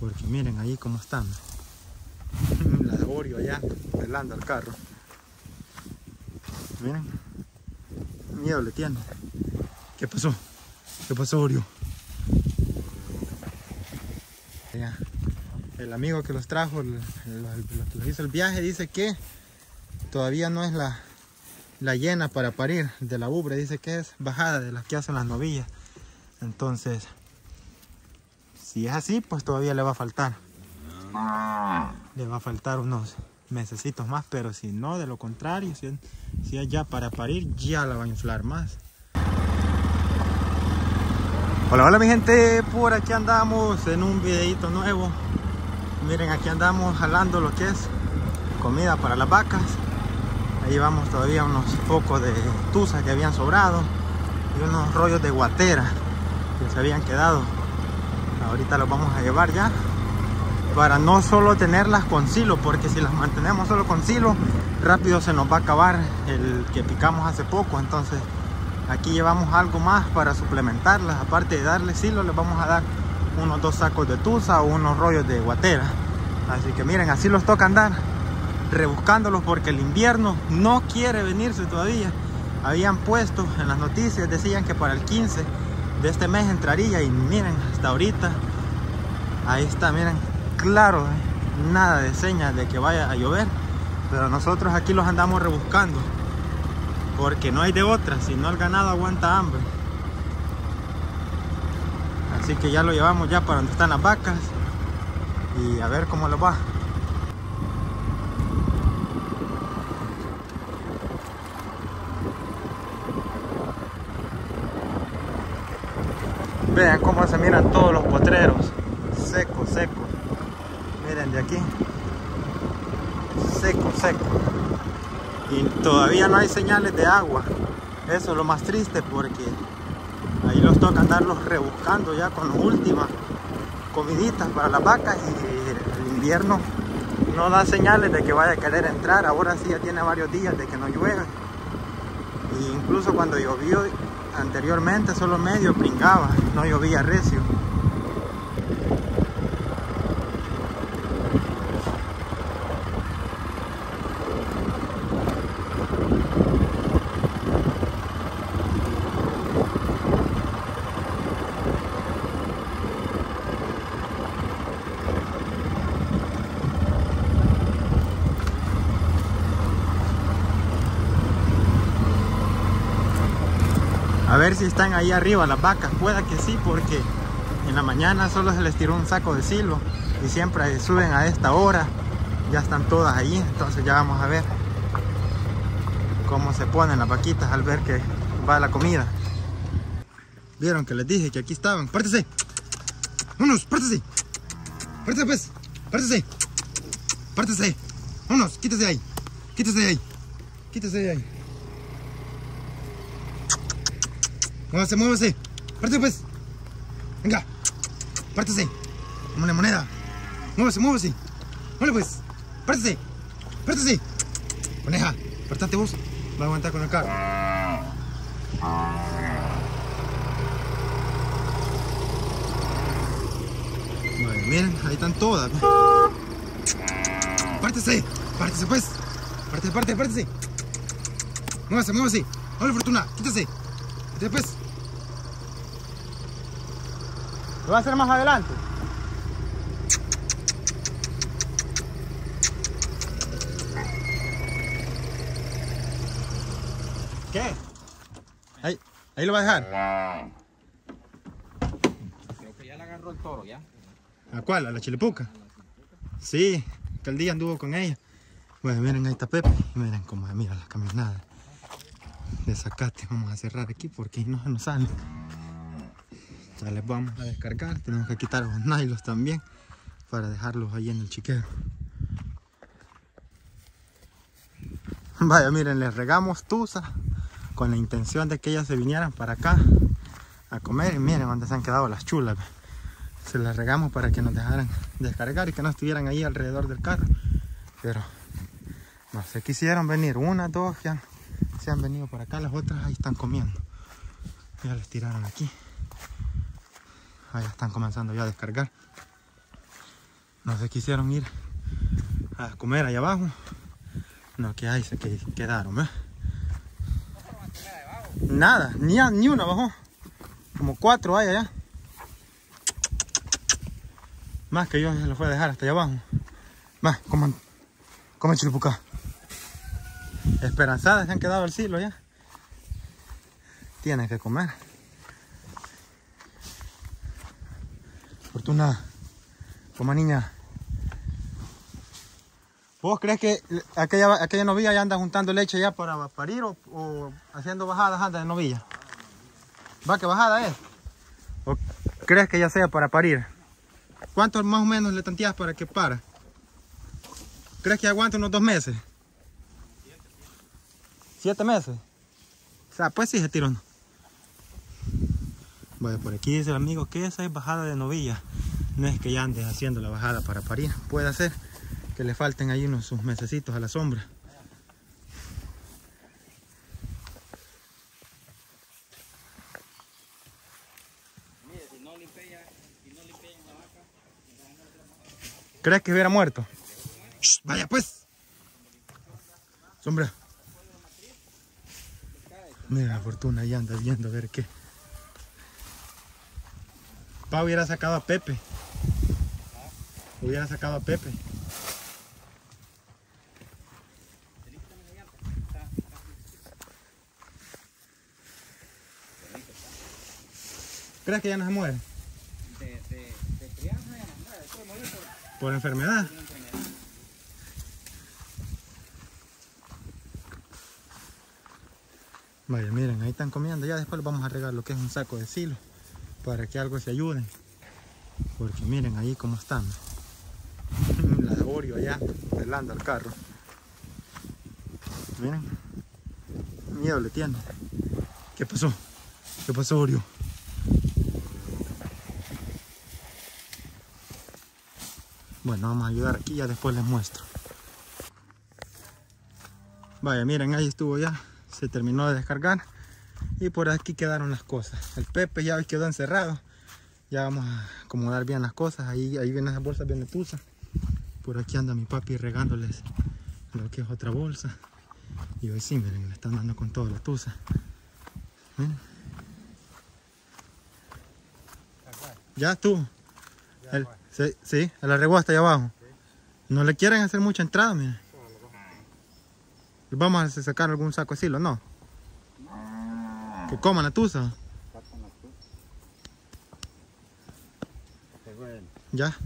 Porque miren ahí cómo están. La Oreo allá pelando al carro. Miren. Miedo le tiene. ¿Qué pasó? ¿Qué pasó, Oreo? Ya. El amigo que los trajo, el, el- el que los hizo el viaje, dice que todavía no es la, la llena para parir de la ubre. Dice que es bajada de las que hacen las novillas. Entonces, si es así, pues todavía le va a faltar. Le va a faltar unos mesecitos más, pero si no, de lo contrario, si, es ya para parir, ya la va a inflar más. Hola, hola mi gente, por aquí andamos en un videito nuevo. Miren, aquí andamos jalando lo que es comida para las vacas. Ahí vamos todavía unos focos de tusa que habían sobrado y unos rollos de guatera que se habían quedado. Ahorita los vamos a llevar ya para no solo tenerlas con silo, porque si las mantenemos solo con silo, rápido se nos va a acabar el que picamos hace poco. Entonces aquí llevamos algo más para suplementarlas. Aparte de darle silo, les vamos a dar unos dos sacos de tusa o unos rollos de guatera. Así que miren, así los toca andar rebuscándolos porque el invierno no quiere venirse todavía. Habían puesto en las noticias, decían que para el 15 de este mes entraría y miren, hasta ahorita, ahí está, miren, claro, eh, nada de señas de que vaya a llover, pero nosotros aquí los andamos rebuscando porque no hay de otra, si no el ganado aguanta hambre. Así que ya lo llevamos ya para donde están las vacas y a ver cómo lo va. Vean cómo se miran todos los potreros. Seco, seco. Miren de aquí. Seco, seco. Y todavía no hay señales de agua. Eso es lo más triste porque ahí los toca andarlos rebuscando ya con las últimas comiditas para las vacas y el invierno no da señales de que vaya a querer entrar. Ahora sí ya tiene varios días de que no llueve. Y incluso cuando llovió anteriormente solo medio pringaba, no llovía recio. A ver si están ahí arriba las vacas, pueda que sí, porque en la mañana solo se les tiró un saco de silo y siempre suben a esta hora, ya están todas ahí, entonces ya vamos a ver cómo se ponen las vaquitas al ver que va la comida. Vieron que les dije que aquí estaban, pártese, vámonos, pártese, pártese pues, pártese, pártese, vámonos, quítese ahí, quítese ahí, quítese ahí. Muévase, muévase. Pártese pues. Venga. Pártese. Dame moneda. Muévase, muévase. Muévase pues. Pártese. Pártese. Coneja. Pártate vos. Va a aguantar con el carro. Miren, ahí están todas. Pártese. Pártese pues. Pártese, pártese, pártese. Muévase, muévase. Hola, Fortuna. Quítese. Quítese pues. ¿Lo va a hacer más adelante? ¿Qué? Ahí, ahí lo va a dejar. Creo que ya le agarró el toro, ¿ya? ¿A cuál? ¿A la chilepuca? Sí, que el día anduvo con ella. Bueno, miren, ahí está Pepe. Y miren cómo mira la camionada de zacate. Vamos a cerrar aquí porque no se nos sale. Ya les vamos a descargar. Tenemos que quitar los nylos también para dejarlos ahí en el chiquero. Vaya, miren, les regamos tusa con la intención de que ellas se vinieran para acá a comer. Y miren dónde se han quedado las chulas. Se las regamos para que nos dejaran descargar y que no estuvieran ahí alrededor del carro. Pero no se quisieron venir. Una, dos, ya se han venido por acá. Las otras ahí están comiendo. Ya les tiraron aquí. Ahí están comenzando ya a descargar. No se quisieron ir a comer allá abajo. No, que hay, se quedaron, ¿eh? Nada, ni, ni una bajó. Como cuatro hay allá. Más que yo se lo fue a dejar hasta allá abajo. Más, coman, coman chilupuca. Esperanzadas se han quedado al silo ya. Tienen que comer. Fortuna, como niña. ¿Vos crees que aquella, aquella novilla ya anda juntando leche ya para parir o, haciendo bajadas antes de novilla? ¿Va que bajada es? ¿O crees que ya sea para parir? ¿Cuánto más o menos le tanteas para que para? ¿Crees que aguanta unos dos meses? ¿Siete meses? O sea, pues sí se tiró. Bueno, por aquí dice el amigo que esa es bajada de novilla. No es que ya andes haciendo la bajada para parir. Puede ser que le falten ahí unos sus mesecitos a la sombra. ¿Crees que hubiera muerto? vaya pues. Sombra. Mira, Fortuna ahí anda viendo a ver qué. Pa hubiera sacado a Pepe. Hubiera sacado a Pepe. ¿Crees que ya no se muere? De, de, de crianza ya no muere, morir por, por enfermedad. Vaya, miren, ahí están comiendo. Ya después les vamos a regar lo que es un saco de silo para que algo se ayude. Porque miren ahí cómo están. La de Oreo allá, pelando al carro. Miren. Miedo le tiene. ¿Qué pasó? ¿Qué pasó, Oreo? Bueno, vamos a ayudar aquí, ya después les muestro. Vaya, miren, ahí estuvo ya. Se terminó de descargar. Y por aquí quedaron las cosas. El Pepe ya quedó encerrado. Ya vamos a acomodar bien las cosas. Ahí, ahí vienen las bolsas bien tusa. Por aquí anda mi papi regándoles lo que es otra bolsa. Y hoy sí, miren, le están dando con toda la tusa. Ya tú. Sí, sí, a la reguasta allá abajo. No le quieren hacer mucha entrada, mira. Vamos a sacar algún saco así, ¿o no? Que coman la tusa. Ya.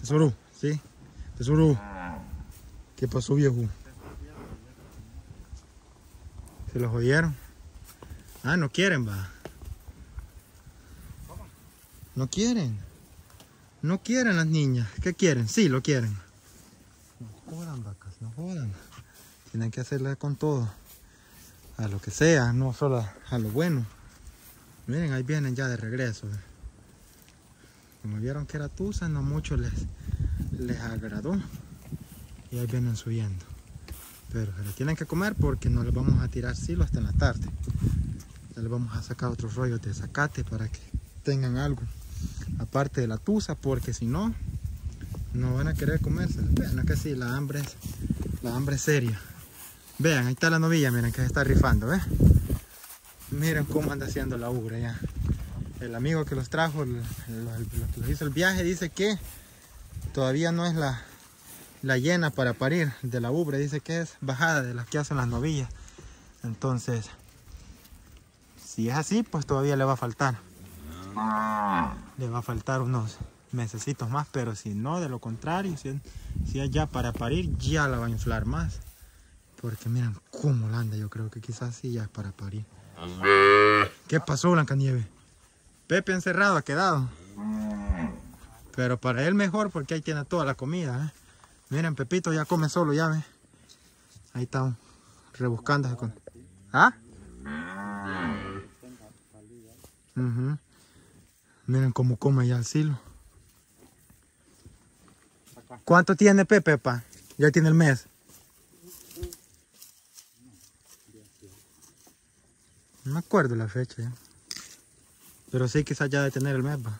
Tesoro, sí. Tesoro. ¿Qué pasó, viejo? ¿Se los oyeron? Ah, no quieren, va. No quieren. No quieren las niñas. ¿Qué quieren? Sí, lo quieren. No jodan, vacas, no jodan. Tienen que hacerle con todo. A lo que sea, no solo a, lo bueno. Miren, ahí vienen ya de regreso. Como vieron que era tusa, no mucho les, les agradó. Y ahí vienen subiendo. Pero se tienen que comer porque no les vamos a tirar silo hasta en la tarde. Ya les vamos a sacar otros rollos de zacate para que tengan algo aparte de la tusa porque si no no van a querer comerse la hambre es la hambre seria vean ahí está la novilla miren que se está rifando ¿ves? miren cómo anda haciendo la ugra ya el amigo que los trajo los que los hizo el viaje dice que todavía no es la la llena para parir de la ubre dice que es bajada de las que hacen las novillas entonces si es así pues todavía le va a faltar le va a faltar unos mesecitos más, pero si no, de lo contrario, si, si es ya para parir, ya la va a inflar más. Porque miren cómo la anda, yo creo que quizás sí ya es para parir. ¿Qué pasó, Nieve? Pepe encerrado ha quedado. Pero para él mejor porque ahí tiene toda la comida. ¿eh? Miren, Pepito ya come solo, ya ve. Ahí está rebuscándose con... ¿Ah? Miren cómo come ya el silo. ¿Cuánto tiene Pepe, pa? Ya tiene el mes. No me acuerdo la fecha. Pero sí quizás ya de tener el mes, pa.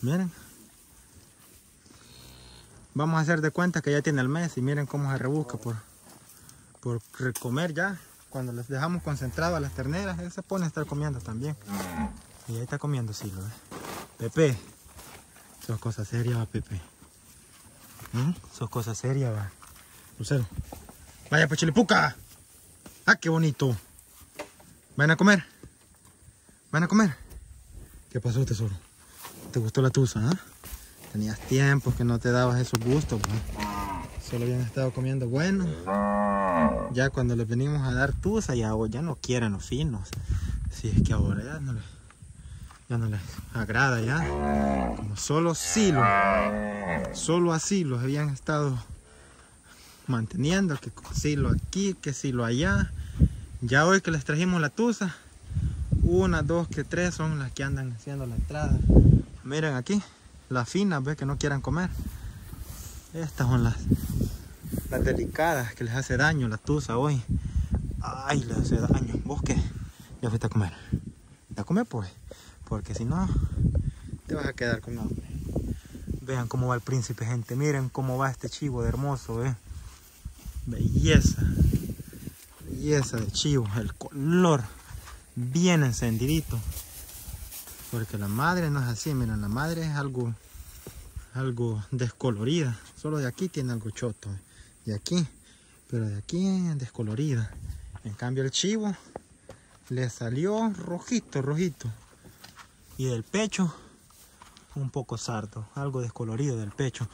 Miren. vamos a hacer de cuenta que ya tiene el mes y miren cómo se rebusca por, por comer ya. Cuando les dejamos concentrado a las terneras, él se pone a estar comiendo también. Y ahí está comiendo silo, ¿eh? Pepe, sos cosa seria, va, Pepe. ¿Mm? Sos cosa va. Lucero. Vaya, pues chilipuca. Ah, qué bonito. ¿Van a comer? ¿Van a comer? ¿Qué pasó, tesoro? ¿Te gustó la tusa, ah? Tenías tiempo que no te dabas esos gustos. Solo habían estado comiendo bueno. Ya cuando les venimos a dar tusa, ya, ya no quieren los finos. Si es que ahora ya no les, ya no les agrada ya. Como solo. Solo así los habían estado manteniendo. Que silo aquí, que silo allá. Ya hoy que les trajimos la tusa, una, dos, que tres son las que andan haciendo la entrada. Miren aquí, las finas, ve que no quieran comer. Estas son las, las delicadas que les hace daño la tusa hoy. Ay, les hace daño. ¿Vos? Ya fuiste a comer. ¿A comer pues? Porque si no, te vas a quedar con hambre. Vean cómo va el príncipe, gente. Miren cómo va este chivo de hermoso, ¿eh? Belleza belleza de chivo, el color bien encendidito. Porque la madre no es así, miren, la madre es algo, algo descolorida. Solo de aquí tiene algo choto, de aquí, pero de aquí es descolorida. En cambio el chivo le salió rojito, rojito. Y del pecho, un poco sardo, algo descolorido del pecho.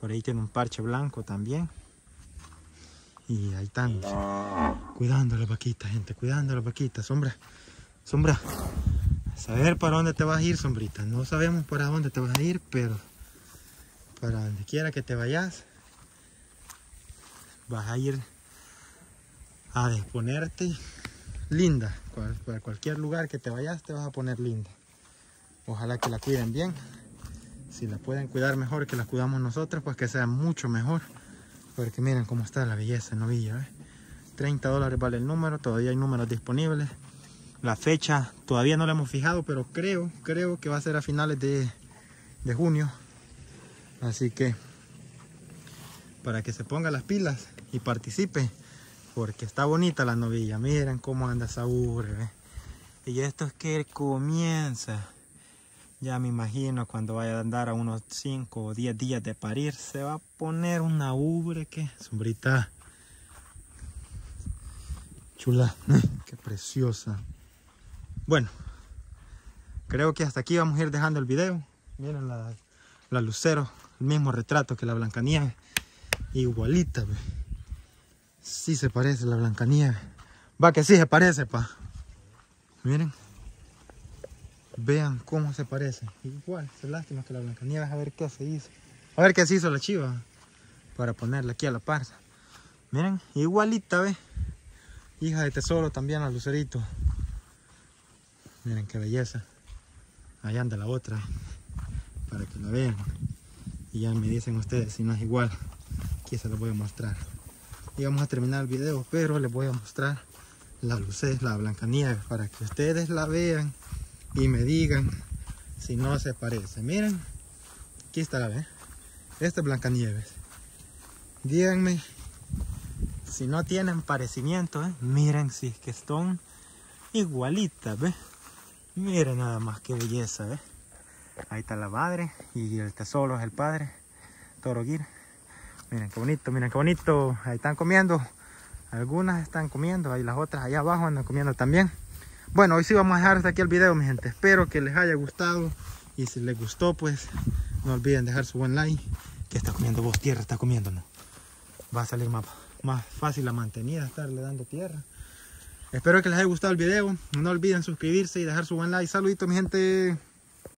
Por ahí tiene un parche blanco también. Y ahí están. Cuidando la vaquita, gente. Cuidando la vaquita. Sombra. Sombra. Saber para dónde te vas a ir, sombrita. No sabemos para dónde te vas a ir, pero para donde quiera que te vayas, vas a ir a disponerte linda. Para cualquier lugar que te vayas, te vas a poner linda. Ojalá que la cuiden bien. Si la pueden cuidar mejor que la cuidamos nosotros, pues que sea mucho mejor. Porque miren cómo está la belleza en novilla. ¿eh? 30 dólares vale el número. Todavía hay números disponibles. La fecha todavía no la hemos fijado. Pero creo, creo que va a ser a finales de, de junio. Así que para que se ponga las pilas y participe. Porque está bonita la novilla. Miren cómo anda esa ubre. Y esto es que comienza. Ya me imagino cuando vaya a andar a unos 5 o 10 días de parir, se va a poner una ubre que sombrita chula, qué preciosa. Bueno, creo que hasta aquí vamos a ir dejando el video. Miren la, la lucero, el mismo retrato que la Blancanieves, igualita. Sí se parece la Blancanieves. Va que sí se parece, pa. Miren. Vean cómo se parece. Igual, es lástima que la Blancanieves a ver qué se hizo. A ver qué se hizo la chiva. Para ponerla aquí a la par. Miren, igualita, ve. Hija de tesoro también a Lucerito. Miren qué belleza. Allá anda la otra. Para que la vean. Y ya me dicen ustedes si no es igual. Aquí se lo voy a mostrar. Y vamos a terminar el video, pero les voy a mostrar la luces, la Blancanieves, para que ustedes la vean y me digan si no se parece. Miren, aquí está la ve. Este es Blancanieves. Díganme si no tienen parecimiento, ¿eh? miren si es que son igualitas, ¿ve? Miren nada más qué belleza, ¿ve? Ahí está la madre y el tesoro es el padre, Toro Miren qué bonito, miren qué bonito. Ahí están comiendo. Algunas están comiendo, ahí las otras allá abajo andan comiendo también. Bueno, hoy sí vamos a dejar hasta aquí el video, mi gente. Espero que les haya gustado. Y si les gustó, pues no olviden dejar su buen like. Que está comiendo vos tierra, está comiendo, ¿no? Va a salir más, más fácil la mantenida, estarle dando tierra. Espero que les haya gustado el video. No olviden suscribirse y dejar su buen like. Saluditos, mi gente.